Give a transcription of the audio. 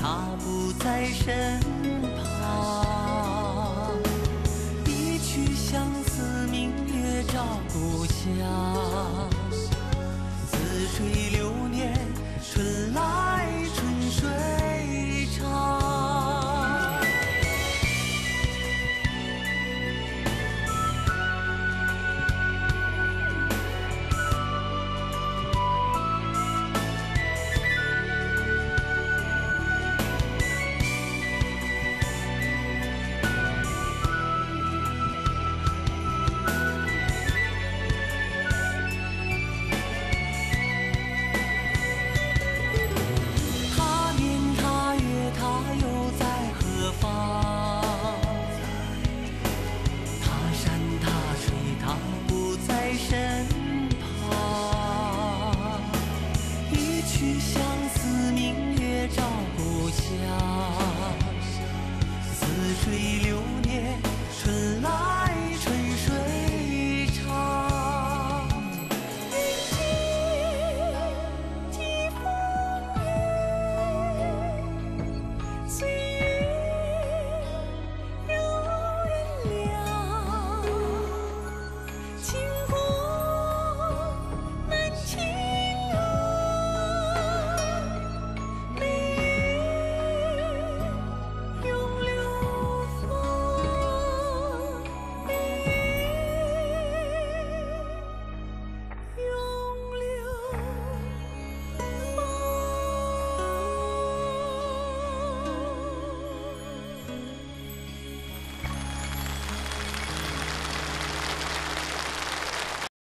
他不在身旁，一曲相思明月照故乡。去相思明月照故乡。